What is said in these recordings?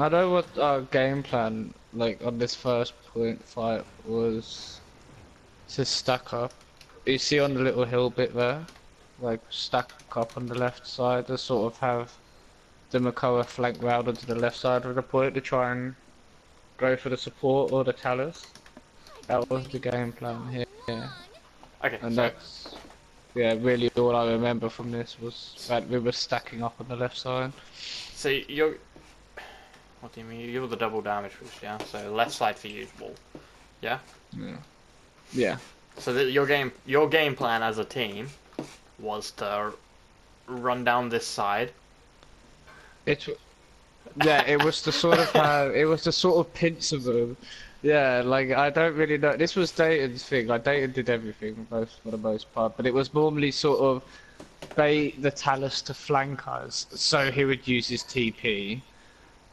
I know what our game plan, like on this first point fight, was to stack up. You see on the little hill bit there, like stack up on the left side to sort of have the Makoa flank round onto the left side of the point to try and go for the support or the talus. That was the game plan here. Yeah. Okay, And so, that's yeah, really all I remember from this was that we were stacking up on the left side. so you're... What do you mean? You're the double damage boost, yeah? So left side for you is wall. Yeah? Yeah. Yeah. So the, your game your game plan as a team was to run down this side. It, yeah, it was the sort of how it was the sort of pincer move. Yeah, like I don't really know. This was Dayton's thing. Like Dayton did everything most for the most part, but it was normally sort of bait the Talus to flank us, so he would use his TP,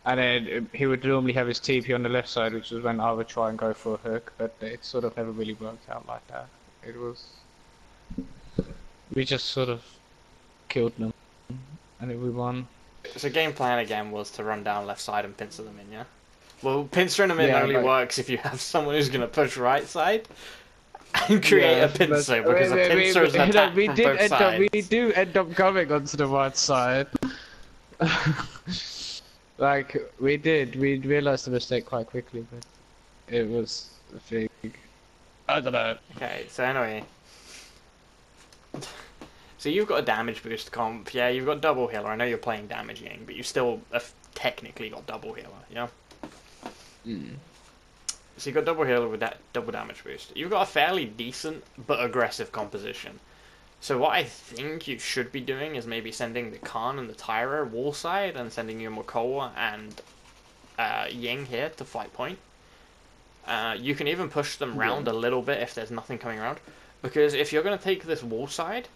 and then he would normally have his TP on the left side, which was when I would try and go for a hook. But it sort of never really worked out like that. It was we just sort of killed them, and then we won. So game plan again was to run down left side and pincer them in, yeah? Well, pincering them in Yeah, only like- works if you have someone who's going to push right side and create a pincer, because we- a we- pincer is an we- attack we from did both sides. Up, we do end up going onto the right side. like we did, we realised the mistake quite quickly, but it was a thing. I don't know. Okay, so anyway. So you've got a damage boost comp, yeah, you've got double healer. I know you're playing damaging, but you still have technically got double healer, yeah? Hmm. So you've got double healer with that double damage boost. You've got a fairly decent but aggressive composition. So what I think you should be doing is maybe sending the Khan and the Tyra wall side and sending your Makoa and uh, Ying here to fight point. Uh, you can even push them round a little bit if there's nothing coming around. Because if you're going to take this wall side,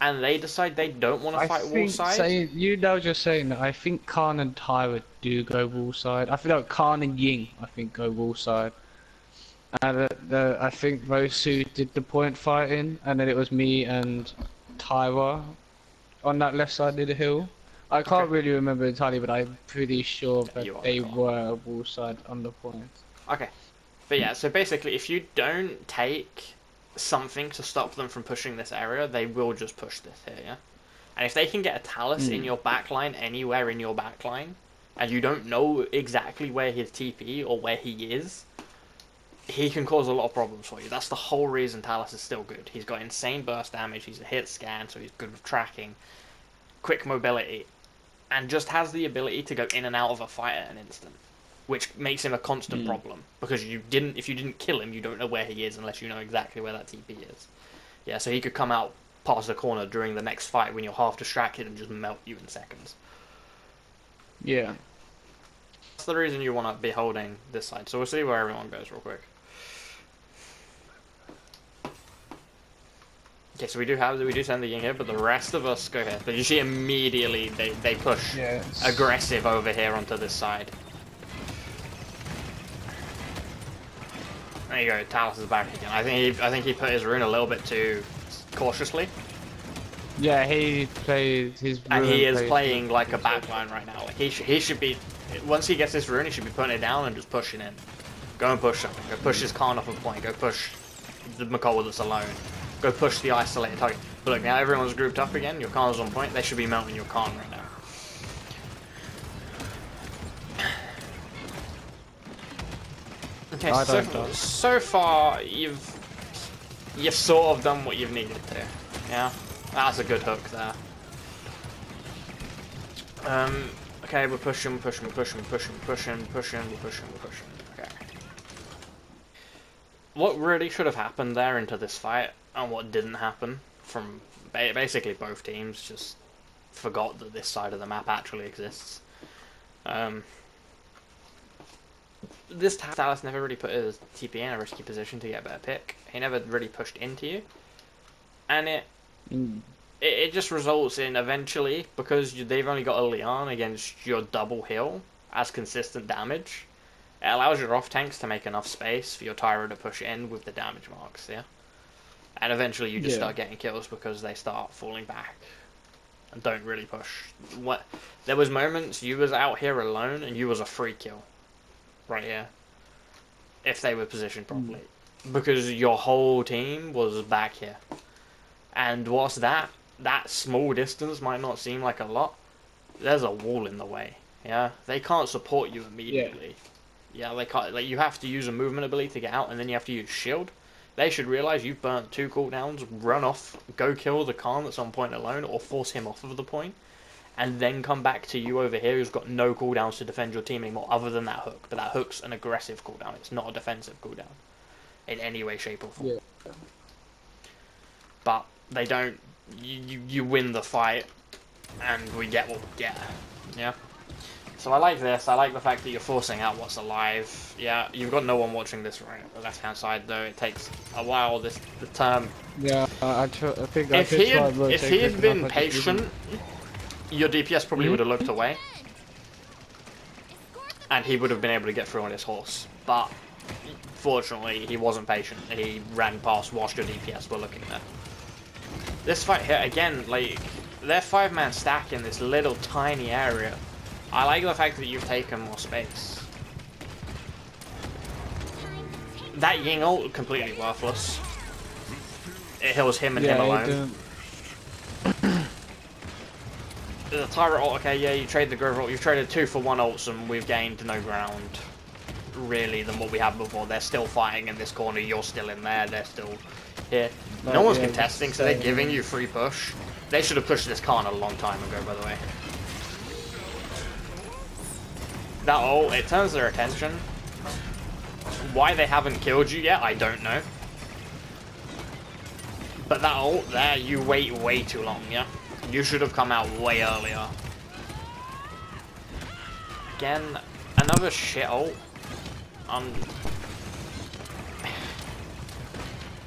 and they decide they don't want to fight wall side, saying you know just saying that I think Khan and Tyra do go wall side. I think no, Khan and Ying I think go wall side. And uh, the, I think two did the point fighting, and then it was me and Tyra on that left side of the hill. I can't Okay. really remember entirely, but I'm pretty sure that they Khan. were wall side on the point. Okay. But yeah, so basically, if you don't take something to stop them from pushing this area, they will just push this here, yeah? And if they can get a Talus in Mm. your backline, anywhere in your backline, and you don't know exactly where his TP or where he is, he can cause a lot of problems for you. That's the whole reason Talus is still good. He's got insane burst damage, he's a hit scan, so he's good with tracking, quick mobility, and just has the ability to go in and out of a fight at an instant which makes him a constant Mm. problem because you didn't if you didn't kill him you don't know where he is unless you know exactly where that TP is. Yeah, so he could come out past the corner during the next fight when you're half distracted and just melt you in seconds. Yeah. That's the reason you want to be holding this side. So we'll see where everyone goes real quick. Okay, so we do have we do send the Ying here, but the rest of us go here. But you see immediately they, they push Yeah. it's- aggressive over here onto this side. There you go, Talus is back again. I think he I think he put his rune a little bit too cautiously. Yeah, he played his. And he is playing like a backline right now. Like he should he should be once he gets this rune he should be putting it down and just pushing in. Go and push something. Go push his Khan off a point. Go push the Makoa that's alone. Go push the isolated target. But look now everyone's grouped up again, your Khan's on point, they should be melting your Khan right now. Okay, so, don't so far you've you've sort of done what you've needed to. Yeah? That's a good hook there. Um, okay, we're pushing, pushing, pushing, pushing, pushing, pushing, pushing, pushing. Okay. What really should have happened there into this fight, and what didn't happen from basically both teams, just forgot that this side of the map actually exists. Um, this Talus never really put his TP in a risky position to get a better pick. He never really pushed into you. And it Mm. it, it just results in eventually because you, they've only got a Lian against your double hill as consistent damage. It allows your off tanks to make enough space for your Tyra to push in with the damage marks, yeah. And eventually you just Yeah. start getting kills because they start falling back and don't really push. What there was moments you was out here alone and you was a free kill, right here. If they were positioned hmm. properly, because your whole team was back here, and what's that? That small distance might not seem like a lot. There's a wall in the way. Yeah, they can't support you immediately. Yeah, they can't. Like you have to use a movement ability to get out, and then you have to use shield. They should realize you've burnt two cooldowns, run off, go kill the Khan at some point alone, or force him off of the point, and then come back to you over here who's got no cooldowns to defend your team anymore, other than that hook. But that hook's an aggressive cooldown. It's not a defensive cooldown, in any way, shape, or form. Yeah. But they don't. You, you you win the fight, and we get what we get. Yeah. So I like this. I like the fact that you're forcing out what's alive. Yeah, you've got no one watching this right the left hand side though. It takes a while. This the term. Yeah, I, tr- I think If did he try had, if he had been enough, patient, your DPS probably Mhm. would have looked away, and he would have been able to get through on his horse. But fortunately, he wasn't patient. He ran past whilst your DPS were looking there. This fight here again, like they're five man stack in this little tiny area. I like the fact that you've taken more space. That Ying ult completely worthless. It heals him and him Yeah, he alone. The Tyrant ult, okay, yeah, you trade the Grover ult. You've traded two for one ults and we've gained no ground, really, than what we had before. They're still fighting in this corner, you're still in there, they're still here. No one's yeah, contesting, so they're giving you free push. They should have pushed this Khan a long time ago, by the way. That ult, it turns their attention. Why they haven't killed you yet, I don't know. But that ult there, you wait way too long, yeah? You should have come out way earlier. Again, another shit ult. Um,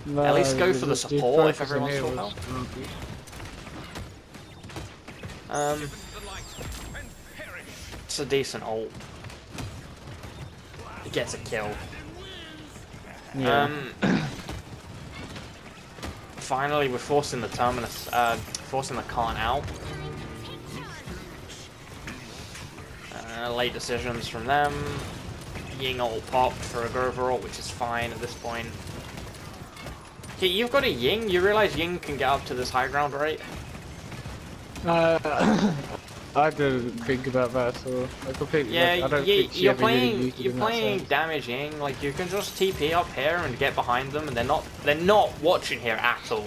No, At least go for the support if everyone's full health. um, it's a decent ult. It gets a kill. Yeah. Um, finally, we're forcing the terminus, uh, forcing the Khan out. Uh, late decisions from them. Ying ult popped for a Grover ult, which is fine at this point. Okay, you've got a Ying. You realize Ying can get up to this high ground, right? Uh, I didn't think about that, so I completely. Yeah, I don't you, think you're ever really playing. You're playing damaging. Like you can just TP up here and get behind them, and they're not. They're not watching here at all.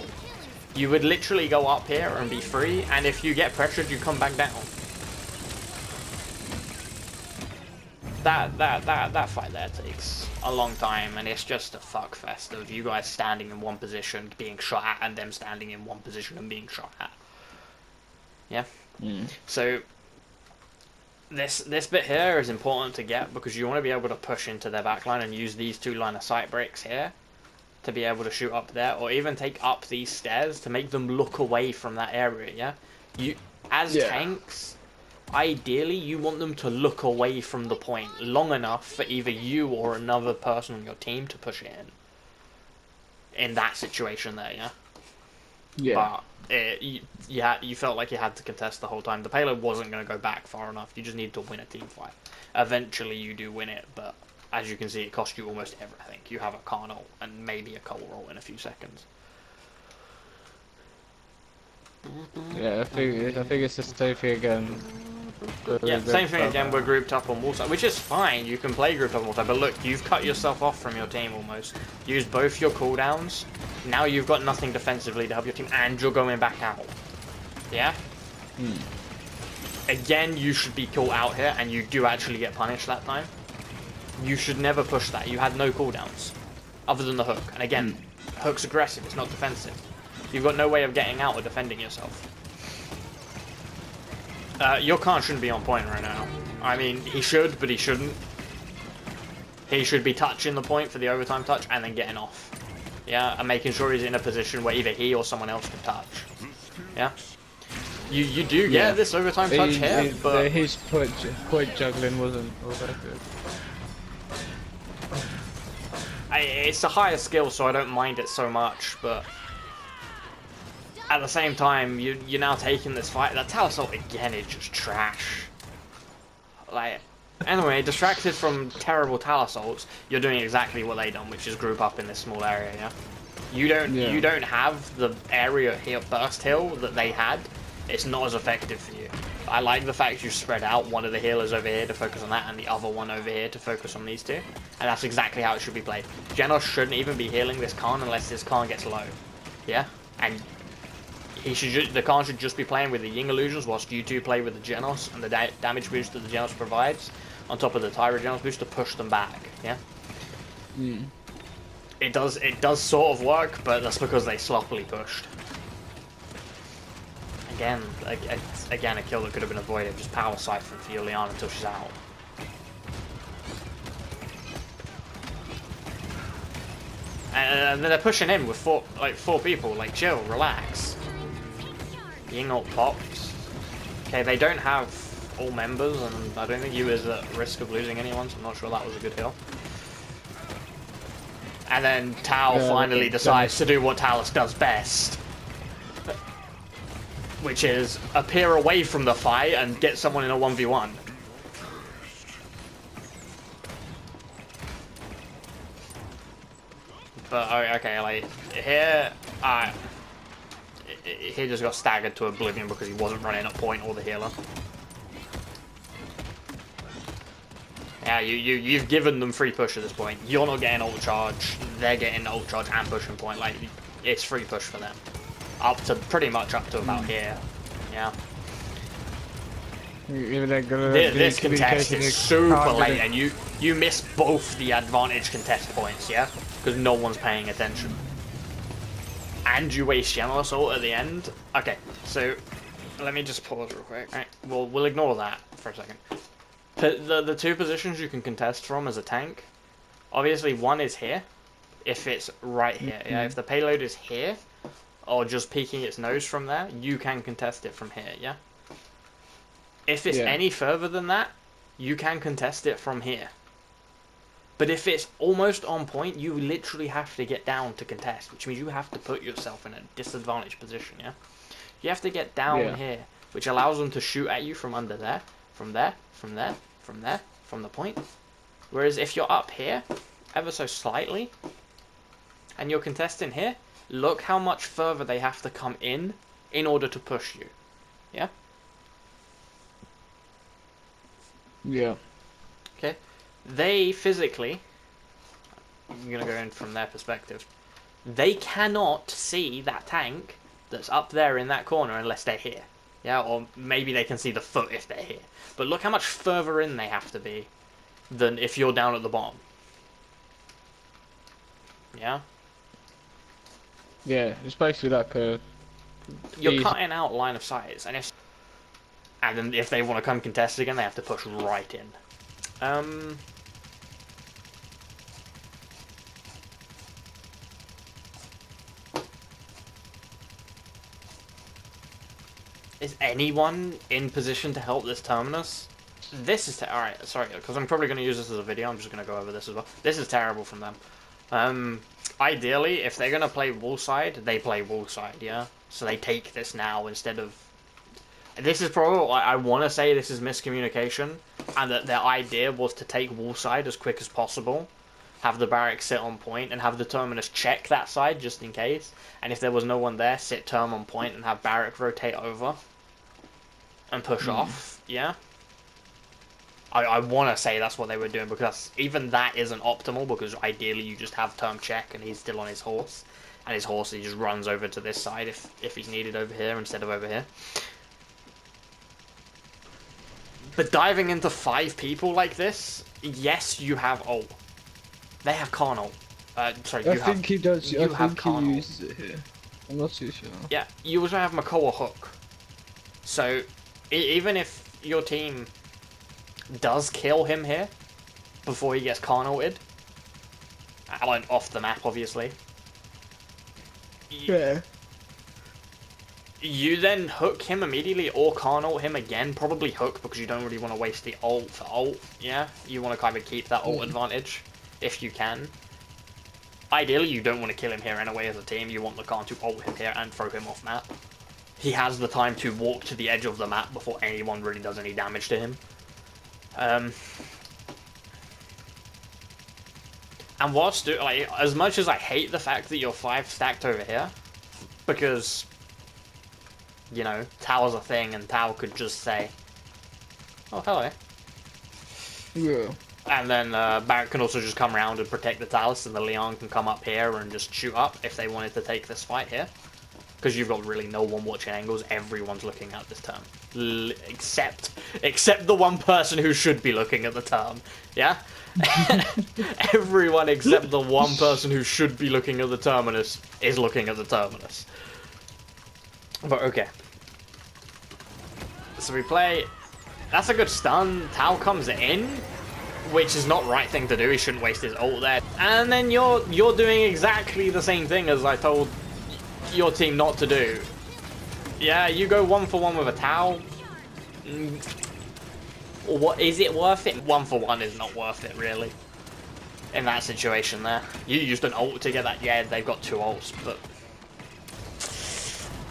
You would literally go up here and be free, and if you get pressured, you come back down. That that that that fight there takes a long time, and it's just a fuck fest of you guys standing in one position, being shot at, and them standing in one position and being shot at. Yeah. Mm. So this this bit here is important to get because you want to be able to push into their backline and use these two line of sight breaks here to be able to shoot up there, or even take up these stairs to make them look away from that area. Yeah, you as Yeah. tanks. Ideally, you want them to look away from the point long enough for either you or another person on your team to push it in. In that situation, there, yeah. Yeah. But it, you, you, had, you felt like you had to contest the whole time. The payload wasn't going to go back far enough. You just needed to win a team fight. Eventually, you do win it, but as you can see, it cost you almost everything. You have a Carnal and maybe a Cole roll in a few seconds. Yeah, I think I think it's the same again. Yeah, same thing again. We're grouped up on Water, which is fine. You can play grouped up on Water, but look, you've cut yourself off from your team almost. Used both your cooldowns. Now you've got nothing defensively to help your team, and you're going back out. Yeah. Hmm. Again, you should be caught out here, and you do actually get punished that time. You should never push that. You had no cooldowns, other than the hook. And again, hmm. hook's aggressive. It's not defensive. You've got no way of getting out or defending yourself. Uh, your Khan shouldn't be on point right now. I mean, he should, but he shouldn't. He should be touching the point for the overtime touch and then getting off. Yeah, and making sure he's in a position where either he or someone else can touch. Yeah. You you do get Yeah. this overtime touch He- here, he- but his point, point juggling wasn't all that good. I, it's a higher skill, so I don't mind it so much. But at the same time, you you're now taking this fight. That Tower Assault again is just trash. Like, anyway, distracted from terrible Tower Assaults, you're doing exactly what they done, which is group up in this small area. Yeah. You don't Yeah. you don't have the area here burst hill that they had. It's not as effective for you. I like the fact you spread out one of the healers over here to focus on that and the other one over here to focus on these two. And that's exactly how it should be played. Jenos shouldn't even be healing this Khan unless this Khan gets low. Yeah? And he should the Khan should just be playing with the Ying illusions whilst you two play with the Jenos and the da damage boost that the Jenos provides on top of the Tyra Jenos boost to push them back. Yeah? Mm. It does it does sort of work, but that's because they sloppily pushed. Again, a- a- again, a kill that could have been avoided. Just power siphon for Juliana until she's out. And then they're pushing in with four, like four people. Like, chill, relax. Ying ult pops. Okay, they don't have all members, and I don't think you is at risk of losing anyone, so I'm not sure that was a good hill. And then Tao Yeah, finally decides to do what Talus does best. Which is appear away from the fight and get someone in a 1v1. But, oh, okay, like, here, uh, he just got staggered to oblivion because he wasn't running at point or the healer. Yeah, you, you, you've given them free push at this point. You're not getting ult charge, they're getting ult charge and pushing point. Like, it's free push for them. Up to, pretty much up to about here. Yeah. This, this contest is super late, and you, you miss both the advantage contest points, yeah? Because no one's paying attention. And you waste General Assault at the end. Okay, so let me just pause real quick. Right, we'll, we'll ignore that for a second. The, the, two positions you can contest from as a tank, obviously one is here, if it's right here. Yeah, Mhm. if the payload is here, or just peeking its nose from there, you can contest it from here, yeah? If it's Yeah. any further than that, you can contest it from here. But if it's almost on point, you literally have to get down to contest, which means you have to put yourself in a disadvantaged position, yeah? You have to get down Yeah. here, which allows them to shoot at you from under there, from there, from there, from there, from the point. Whereas if you're up here, ever so slightly, and you're contesting here, look how much further they have to come in in order to push you. Yeah? Yeah. Okay. They physically, I'm gonna go in from their perspective. They cannot see that tank that's up there in that corner unless they're here. Yeah, or maybe they can see the foot if they're here. But look how much further in they have to be than if you're down at the bottom. Yeah? Yeah. It's basically like a. You're Easy. cutting out line of sight, and if and then if they want to come contest again, they have to push right in. Um. Is anyone in position to help this terminus? This is alright. Sorry, because I'm probably going to use this as a video. I'm just going to go over this as well. This is terrible from them. Um, ideally, if they're gonna play wall side, they play wall side, yeah. So they take this now instead of. This is probably. I, I want to say this is miscommunication, and that their idea was to take wall side as quick as possible, have the Barik sit on point, and have the terminus check that side just in case. And if there was no one there, sit term on point and have Barik rotate over, and push hmm. off. Yeah. I, I want to say that's what they were doing because even that isn't optimal because ideally you just have term check and he's still on his horse and his horse he just runs over to this side if if he's needed over here instead of over here. But diving into five people like this, yes, you have ult. They have carnal. Uh, sorry, I you think have. he does. you I have think he Carnal. uses it here. I'm not too sure. Yeah, you also have Makoa Hook. So, e- even if your team does kill him here before he gets carnalted, uh, like off the map, obviously, y- Yeah. you then hook him immediately or carnal him again. Probably hook because you don't really want to waste the ult for ult. Yeah, you want to kind of keep that ult Mm. advantage if you can. Ideally, you don't want to kill him here anyway as a team. You want the Khan to ult him here and throw him off map. He has the time to walk to the edge of the map before anyone really does any damage to him. Um, and whilst do, like as much as I hate the fact that you're five stacked over here, because you know Tao's a thing and Tao could just say, "Oh hello," Yeah. And then uh, Barik can also just come around and protect the Talus, and the Lian can come up here and just shoot up if they wanted to take this fight here. Because you've got really no one watching angles, everyone's looking at this turn. L except, except the one person who should be looking at the turn. Yeah? Everyone except the one person who should be looking at the terminus is looking at the terminus. But okay. So we play. That's a good stun. Tao comes in, which is not right thing to do. He shouldn't waste his ult there. And then you're you're doing exactly the same thing as I told your team not to do. Yeah, you go one for one with a Tao. Mm, what is it worth it? One for one is not worth it, really. In that situation there. You used an ult to get that. Yeah, they've got two ults, but...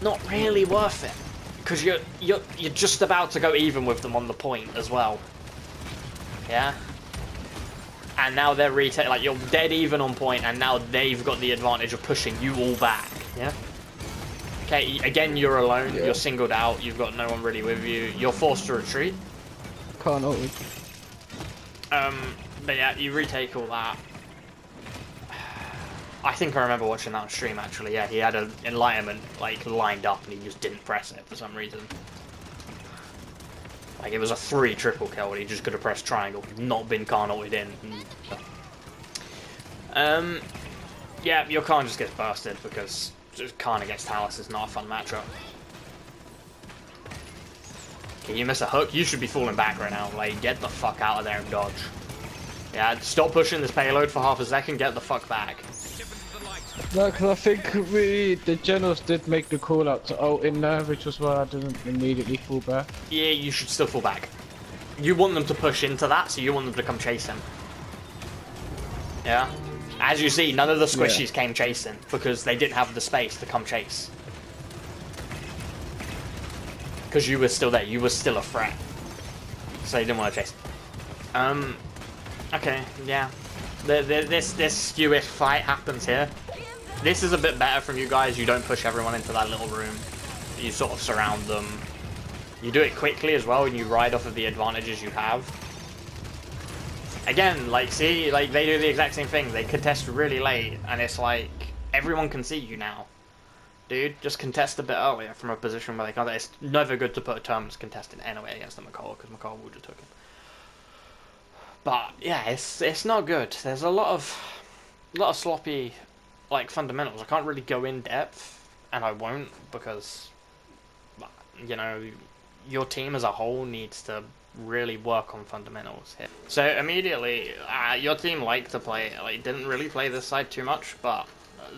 Not really worth it. Because you're, you're, you're just about to go even with them on the point as well. Yeah? And now they're retake like you're dead even on point, and now they've got the advantage of pushing you all back. Yeah. Okay. Again, you're alone. Yeah. You're singled out. You've got no one really with you. You're forced to retreat. Can't ult. Um, but yeah, you retake all that. I think I remember watching that on stream actually. Yeah, he had an enlightenment like lined up and he just didn't press it for some reason. Like it was a three triple kill and he just could have pressed triangle, not been carnoted in. Um, yeah, your Khan just gets busted because Khan against Talus is not a fun matchup. Can you miss a hook, you should be falling back right now. Like, get the fuck out of there and dodge. Yeah, stop pushing this payload for half a second, get the fuck back. No, because I think we, the generals did make the call out to ult in there, which was why I didn't immediately fall back. Yeah, you should still fall back. You want them to push into that, so you want them to come chase him. Yeah? As you see, none of the squishies Yeah. came chasing, because they didn't have the space to come chase. Because you were still there, you were still a threat. So they didn't want to chase. Um, okay, yeah. The, the, this, this skewish fight happens here. This is a bit better from you guys, you don't push everyone into that little room. You sort of surround them. You do it quickly as well, and you ride off of the advantages you have. Again, like, see, like, they do the exact same thing. They contest really late, and it's like, everyone can see you now. Dude, just contest a bit earlier from a position where they can't. It's never good to put a terminus contestant anyway against the Makoa, because Makoa would have took him. But, yeah, it's it's not good. There's a lot of, a lot of sloppy, like, fundamentals. I can't really go in depth, and I won't, because, you know, your team as a whole needs to really work on fundamentals here. So immediately, uh, your team liked to play, like didn't really play this side too much, but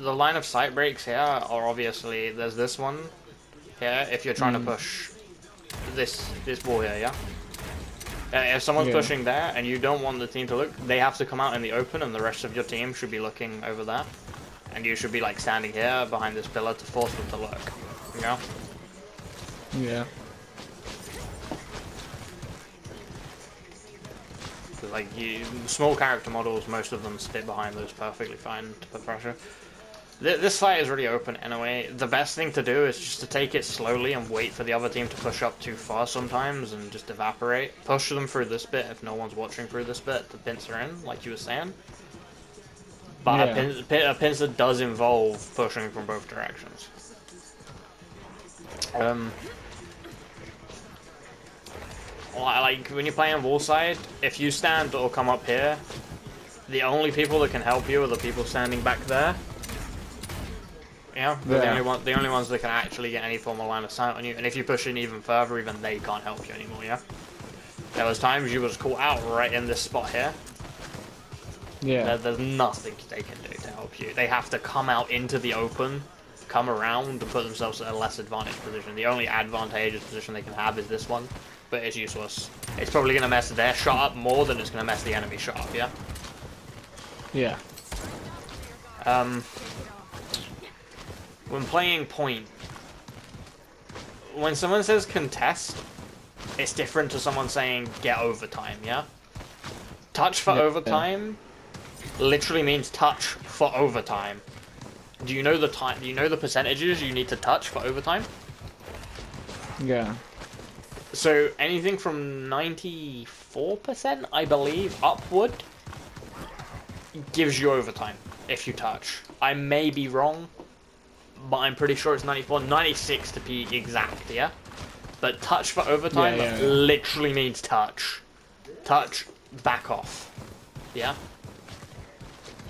the line of sight breaks here are obviously there's this one here if you're trying to push this this wall here, yeah. Uh, if someone's Yeah. pushing there and you don't want the team to look, they have to come out in the open, and the rest of your team should be looking over there, and you should be like standing here behind this pillar to force them to look. You know. Yeah. Like you, small character models, most of them sit behind those perfectly fine to put pressure. Th- This fight is really open anyway. The best thing to do is just to take it slowly and wait for the other team to push up too far sometimes and just evaporate. Push them through this bit if no one's watching through this bit to pincer in, like you were saying. But a, Yeah. pin- pi- a pincer does involve pushing from both directions. Um, like when you're playing wall side, if you stand or come up here, the only people that can help you are the people standing back there. Yeah, they're the only one, the only ones that can actually get any form of line of sight on you. And if you push in even further, even they can't help you anymore. Yeah. There was times you was caught out right in this spot here. Yeah. There, there's nothing they can do to help you. They have to come out into the open, come around to put themselves in a less advantaged position. The only advantageous position they can have is this one, but it's useless. It's probably going to mess their shot up more than it's going to mess the enemy shot up, yeah? Yeah. Um, when playing point, when someone says contest, it's different to someone saying get overtime, yeah? Touch for Yeah. overtime literally means touch for overtime. Do you know the time? Do you know the percentages you need to touch for overtime? Yeah. So anything from 94%, I believe, upward gives you overtime if you touch. I may be wrong, but I'm pretty sure it's 94, 96 to be exact, yeah? But touch for overtime Yeah, yeah, yeah. literally means touch. Touch, back off. Yeah?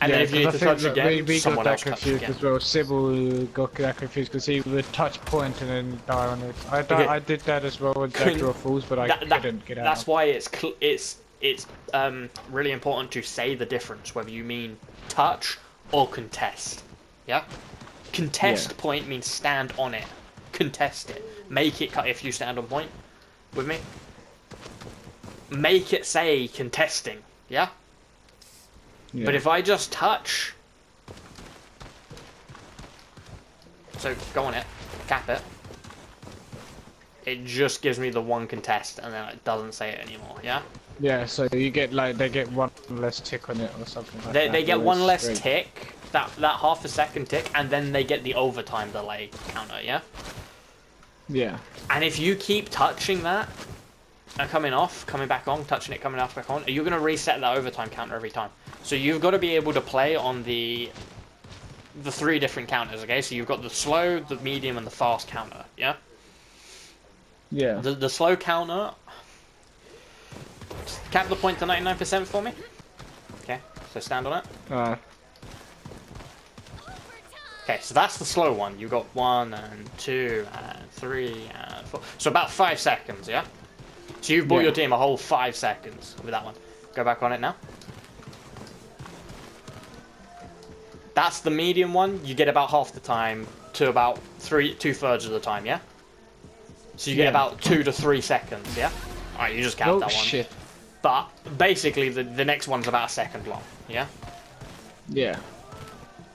And yeah, then if you need to touch again, we, we got that else confused as well. Sybil got that confused because he would touch point and then die on it. I, Okay. I did that as well with Couldn't- Jack Draw Fools, but I That- that- couldn't get out. That's why it's cl- it's it's um, really important to say the difference whether you mean touch or contest. Yeah. Contest Yeah. point means stand on it. Contest it. Make it cut if you stand on point. With me. Make it say contesting. Yeah. Yeah. But if I just touch, so go on it, cap it. It just gives me the one contest, and then it doesn't say it anymore. Yeah. yeah, so you get like they get one less tick on it or something like They, that. they get or one less straight. tick, that that half a second tick, and then they get the overtime delay counter. Yeah. Yeah. And if you keep touching that, and coming off, coming back on, touching it, coming off, back on, you're gonna reset that overtime counter every time. So you've got to be able to play on the the three different counters. Okay, so you've got the slow, the medium, and the fast counter. Yeah. Yeah. The the slow counter. Cap the point to 99% for me. Okay, so stand on it. Uh, Okay, so that's the slow one. You've got one and two and three and four. So about five seconds, yeah? So you've bought Yeah. your team a whole five seconds with that one. Go back on it now. That's the medium one. You get about half the time to about three, two thirds of the time, yeah? So you get Yeah. about two to three seconds, yeah? Alright, you just count oh that one. shit. But basically, the, the next one's about a second long, yeah? Yeah.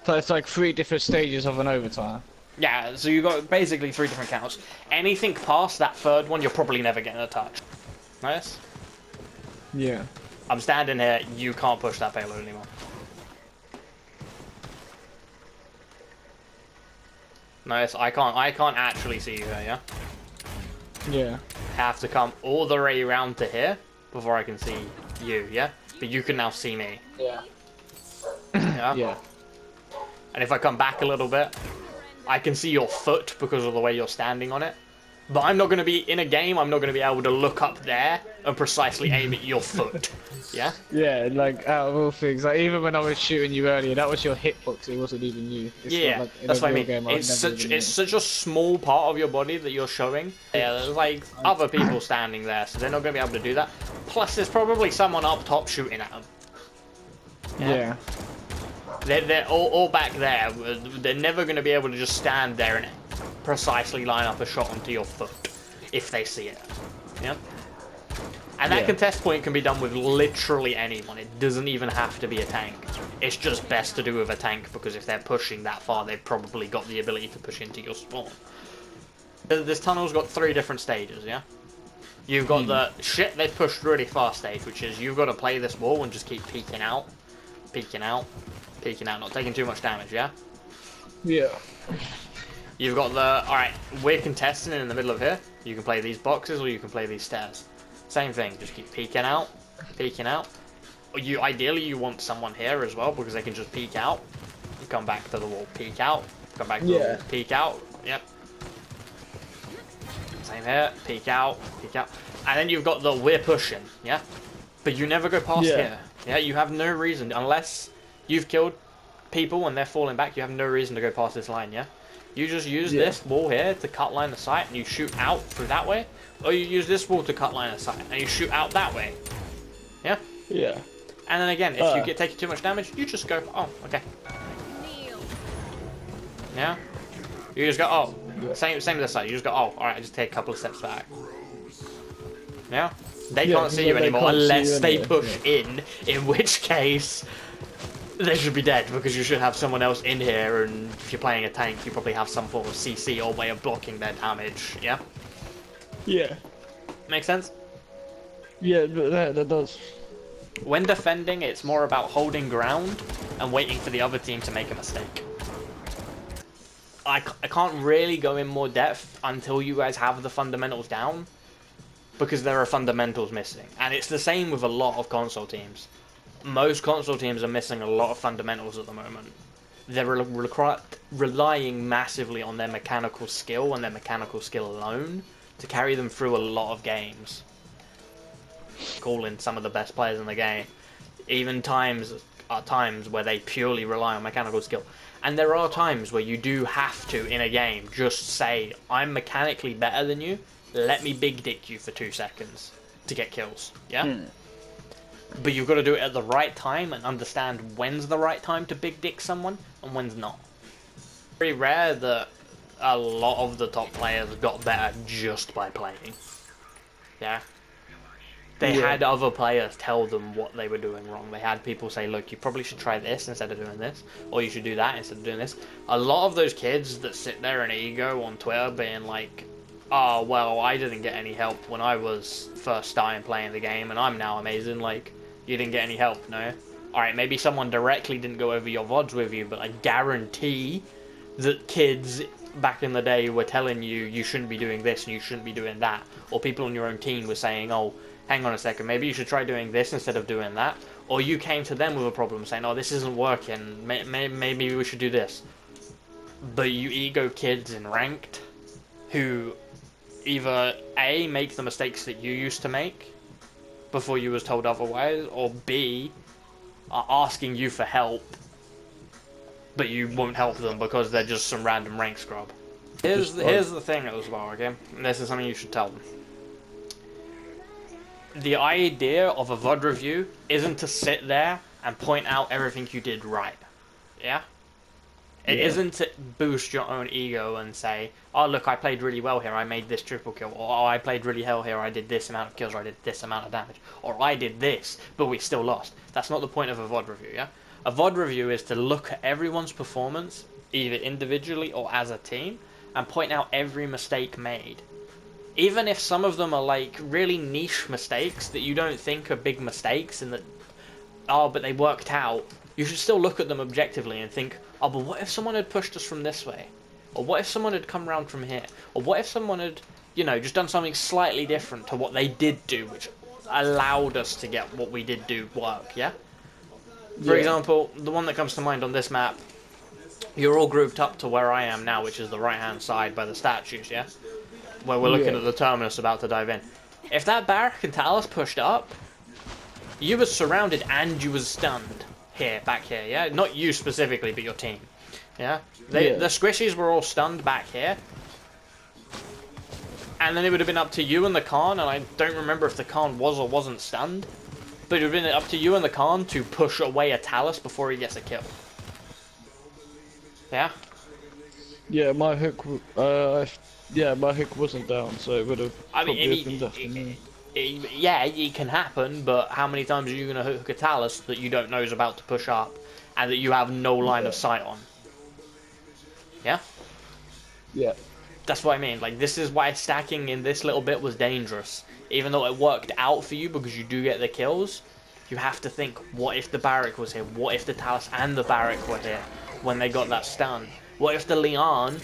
So it's like three different stages of an overtime. Yeah, so you've got basically three different counts. Anything past that third one, you're probably never getting a touch. Nice. Yeah. I'm standing here, you can't push that payload anymore. Nice, I can't I can't actually see you here, yeah? Yeah. Have to come all the way around to here before I can see you, yeah? But you can now see me. Yeah. Yeah? Yeah. And if I come back a little bit, I can see your foot because of the way you're standing on it. But I'm not going to be in a game. I'm not going to be able to look up there and precisely aim at your foot. Yeah. Yeah, like out of all things, like even when I was shooting you earlier, that was your hitbox. It wasn't even you. It's Yeah, like that's what I mean. game, it's such it's such a small part of your body that you're showing. Yeah, there's like other people standing there, so they're not going to be able to do that. Plus, there's probably someone up top shooting at them. Yeah. They're, they're all, all back there. They're never going to be able to just stand there and precisely line up a shot onto your foot if they see it. Yeah. And that Yeah. contest point can be done with literally anyone. It doesn't even have to be a tank. It's just best to do with a tank because if they're pushing that far, they've probably got the ability to push into your spawn. This tunnel's got three different stages, yeah? You've got hmm. the shit they've pushed really fast stage, which is you've got to play this wall and just keep peeking out, peeking out, peeking out, not taking too much damage, yeah? Yeah. You've got the alright, we're contesting in the middle of here. You can play these boxes or you can play these stairs. Same thing, just keep peeking out, peeking out. You ideally you want someone here as well because they can just peek out, come back to the wall, peek out, come back to the wall, peek out. Yep. Same here, peek out, peek out. And then you've got the we're pushing, yeah? But you never go past Yeah. here. Yeah, you have no reason unless you've killed people and they're falling back, you have no reason to go past this line, yeah? You just use Yeah. this wall here to cut line of sight and you shoot out through that way, or you use this wall to cut line of sight and you shoot out that way. Yeah? Yeah. And then again, if Uh. you get taking too much damage, you just go, oh, okay. Yeah? You just go, oh, same same this side. You just go, oh, alright, I just take a couple of steps back. Yeah? They Yeah, can't see you anymore see you unless they push in, in which case they should be dead because you should have someone else in here, and if you're playing a tank, you probably have some form of CC or way of blocking their damage. Yeah, Yeah. make sense. Yeah, that, that does. When defending, it's more about holding ground and waiting for the other team to make a mistake. I, c- I can't really go in more depth until you guys have the fundamentals down because there are fundamentals missing. And it's the same with a lot of console teams. Most console teams are missing a lot of fundamentals at the moment. They're re- re- relying massively on their mechanical skill and their mechanical skill alone to carry them through a lot of games calling some of the best players in the game. Even times are times where they purely rely on mechanical skill. And there are times where you do have to, in a game, just say, I'm mechanically better than you, let me big dick you for two seconds to get kills. Yeah? Hmm. But you've got to do it at the right time and understand when's the right time to big dick someone and when's not. Very rare that a lot of the top players got better just by playing. Yeah? They Yeah. had other players tell them what they were doing wrong. They had people say, look, you probably should try this instead of doing this, or you should do that instead of doing this. A lot of those kids that sit there in ego on Twitter being like, oh, well, I didn't get any help when I was first starting playing the game, and I'm now amazing. Like, you didn't get any help, no? Alright, maybe someone directly didn't go over your VODs with you, but I guarantee that kids back in the day were telling you you shouldn't be doing this and you shouldn't be doing that, or people on your own team were saying, "Oh, hang on a second, maybe you should try doing this instead of doing that," or you came to them with a problem saying, "Oh, this isn't working. May- may- maybe we should do this." But you ego kids in ranked, who either a make the mistakes that you used to make before you was told otherwise, or b are asking you for help but you won't help them because they're just some random rank scrub. Here's the, here's the thing as well, okay? And this is something you should tell them. The idea of a VOD review isn't to sit there and point out everything you did right. Yeah? It Yeah. not to boost your own ego and say, oh, look, I played really well here, I made this triple kill, or oh, I played really hell here, I did this amount of kills, or I did this amount of damage, or I did this, but we still lost. That's not the point of a VOD review, yeah? A VOD review is to look at everyone's performance, either individually or as a team, and point out every mistake made. Even if some of them are like really niche mistakes that you don't think are big mistakes and that, oh, but they worked out, you should still look at them objectively and think, oh, but what if someone had pushed us from this way? Or what if someone had come around from here? Or what if someone had, you know, just done something slightly different to what they did do, which allowed us to get what we did do work, yeah? For Yeah. example, the one that comes to mind on this map, you're all grouped up to where I am now, which is the right hand side by the statues, yeah? Where we're looking Yeah. at the terminus about to dive in. If that Barik and Talus pushed up, you were surrounded and you was stunned. Here, back here, yeah? Not you specifically, but your team. Yeah? They, Yeah. The squishies were all stunned back here. And then it would have been up to you and the Khan, and I don't remember if the Khan was or wasn't stunned. But it would have been up to you and the Khan to push away a Talus before he gets a kill. Yeah? Yeah, my hook. Uh, yeah, my hook wasn't down, so it would have I mean, probably I have mean, been death to me. it- it- yeah, it can happen, but how many times are you going to hook a Talus that you don't know is about to push up and that you have no line of sight on? Yeah? Yeah. That's what I mean. Like, this is why stacking in this little bit was dangerous. Even though it worked out for you because you do get the kills, you have to think, what if the Barik was here? What if the Talus and the Barik were here when they got that stun? What if the Lian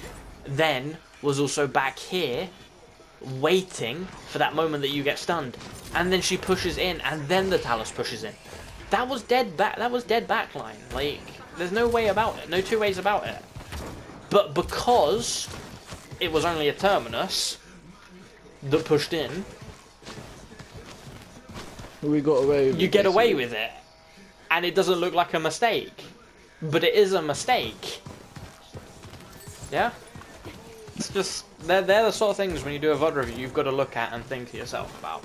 then was also back here waiting for that moment that you get stunned? And then she pushes in and then the Talus pushes in. That was dead back that was dead backline. Like there's no way about it. No two ways about it. But because it was only a terminus that pushed in, We got away with you get away basically. with it. And it doesn't look like a mistake. But it is a mistake. Yeah? It's just, they're, they're the sort of things when you do a VOD review you've got to look at and think to yourself about.